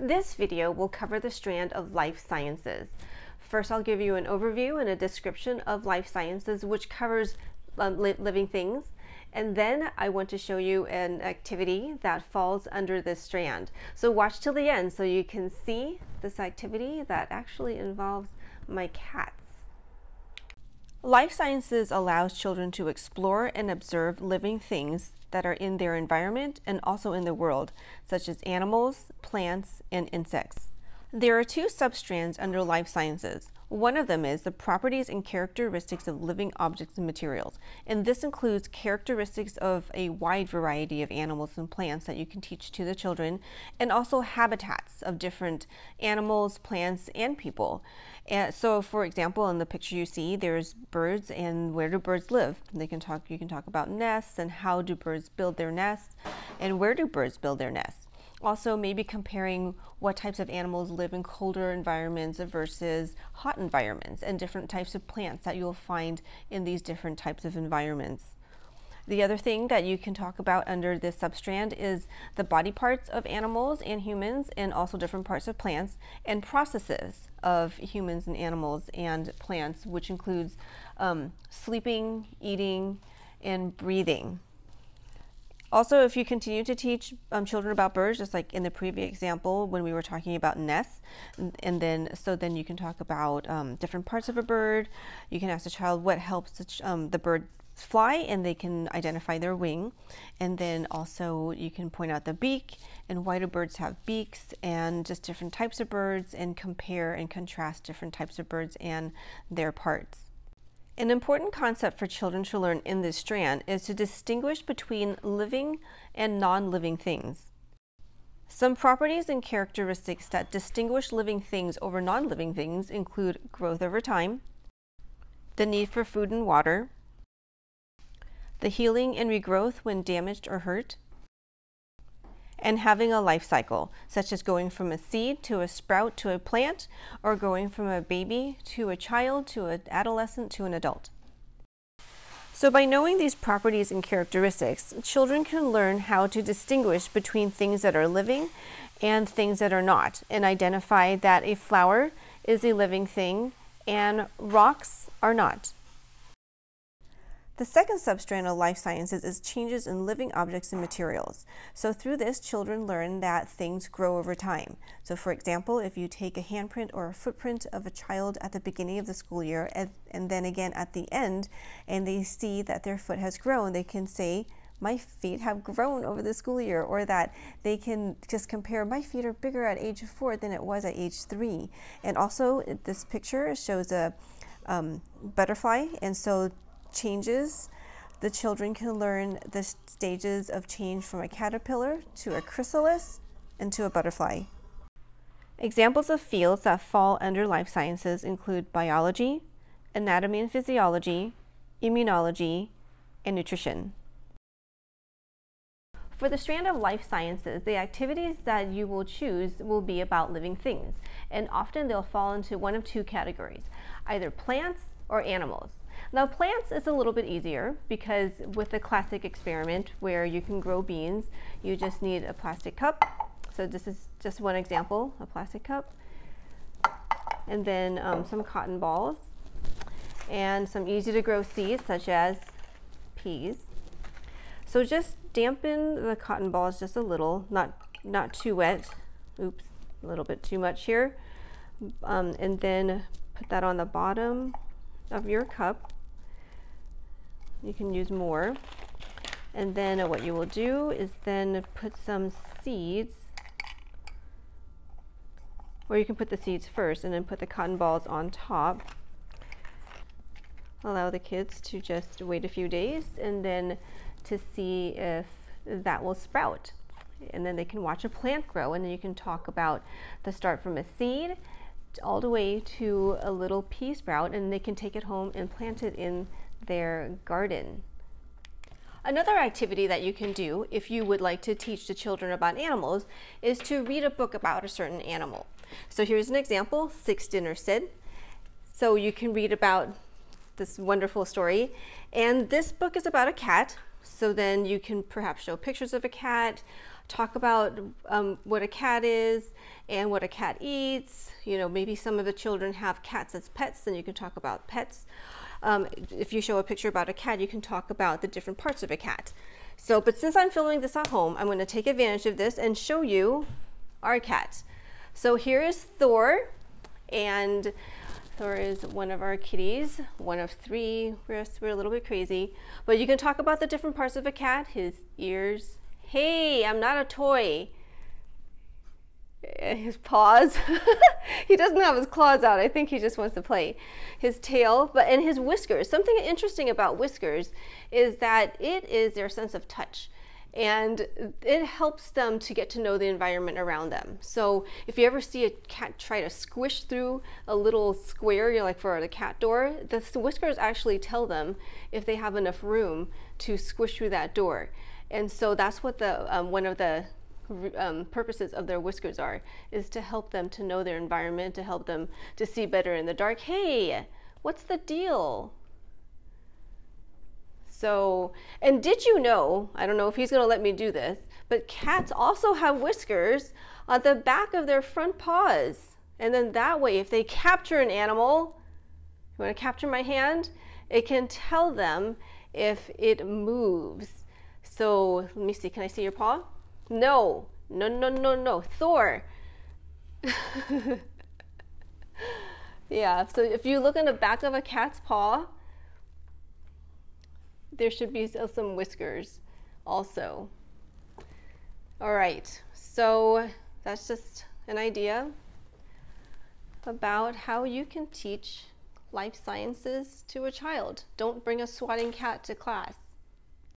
This video will cover the strand of life sciences. First, I'll give you an overview and a description of life sciences, which covers um, li living things. And then I want to show you an activity that falls under this strand. So watch till the end so you can see this activity that actually involves my cats. Life sciences allows children to explore and observe living things that are in their environment and also in the world, such as animals, plants, and insects. There are two substrands under life sciences. One of them is the properties and characteristics of living objects and materials, and this includes characteristics of a wide variety of animals and plants that you can teach to the children, and also habitats of different animals, plants, and people. And so, for example, in the picture you see, there's birds, and where do birds live? They can talk. You can talk about nests and how do birds build their nests, and where do birds build their nests. Also, maybe comparing what types of animals live in colder environments versus hot environments and different types of plants that you'll find in these different types of environments. The other thing that you can talk about under this substrand is the body parts of animals and humans and also different parts of plants and processes of humans and animals and plants, which includes um, sleeping, eating, and breathing. Also, if you continue to teach um, children about birds, just like in the previous example when we were talking about nests, and, then so then you can talk about um, different parts of a bird. You can ask the child what helps the, um, the bird fly and they can identify their wing. And then also you can point out the beak and why do birds have beaks and just different types of birds and compare and contrast different types of birds and their parts. An important concept for children to learn in this strand is to distinguish between living and non-living things. Some properties and characteristics that distinguish living things over non-living things include growth over time, the need for food and water, the healing and regrowth when damaged or hurt, and having a life cycle, such as going from a seed to a sprout to a plant, or going from a baby to a child to an adolescent to an adult. So by knowing these properties and characteristics, children can learn how to distinguish between things that are living and things that are not, and identify that a flower is a living thing and rocks are not. The second substrand of life sciences is changes in living objects and materials. So through this, children learn that things grow over time. So for example, if you take a handprint or a footprint of a child at the beginning of the school year and, and then again at the end, and they see that their foot has grown, they can say, my feet have grown over the school year, or that they can just compare my feet are bigger at age four than it was at age three. And also, this picture shows a um, butterfly, and so changes, the children can learn the stages of change from a caterpillar to a chrysalis and to a butterfly. Examples of fields that fall under life sciences include biology, anatomy and physiology, immunology, and nutrition. For the strand of life sciences, the activities that you will choose will be about living things, and often they'll fall into one of two categories, either plants or animals. Now plants is a little bit easier because with the classic experiment where you can grow beans, you just need a plastic cup. So this is just one example, a plastic cup. And then um, some cotton balls and some easy to grow seeds such as peas. So just dampen the cotton balls just a little, not, not too wet. Oops, a little bit too much here. Um, and then put that on the bottom of your cup. You can use more. And then what you will do is then put some seeds, or you can put the seeds first and then put the cotton balls on top. Allow the kids to just wait a few days and then to see if that will sprout. And then they can watch a plant grow and then you can talk about the start from a seed all the way to a little pea sprout and they can take it home and plant it in their garden. Another activity that you can do if you would like to teach the children about animals is to read a book about a certain animal. So here's an example, Six Dinner Sid. So you can read about this wonderful story. And this book is about a cat. So then you can perhaps show pictures of a cat, talk about um, what a cat is and what a cat eats. You know, maybe some of the children have cats as pets, then you can talk about pets. Um, if you show a picture about a cat, you can talk about the different parts of a cat. So, but since I'm filming this at home, I'm going to take advantage of this and show you our cat. So here is Thor, and Thor is one of our kitties, one of three. We're, we're a little bit crazy, but you can talk about the different parts of a cat, his ears. Hey, I'm not a toy. His paws. he doesn't have his claws out. I think he just wants to play. His tail, but and his whiskers. Something interesting about whiskers is that it is their sense of touch and it helps them to get to know the environment around them. So if you ever see a cat try to squish through a little square, you know, like for the cat door, the whiskers actually tell them if they have enough room to squish through that door. And so that's what the um, one of the um, purposes of their whiskers are, is to help them to know their environment, to help them to see better in the dark. Hey, what's the deal? So, and did you know, I don't know if he's going to let me do this, but cats also have whiskers on the back of their front paws. And then that way, if they capture an animal, you want to capture my hand? It can tell them if it moves. So let me see, can I see your paw? No, no, no, no, no. Thor. yeah, so if you look on the back of a cat's paw, there should be some whiskers also. All right, so that's just an idea about how you can teach life sciences to a child. Don't bring a swatting cat to class.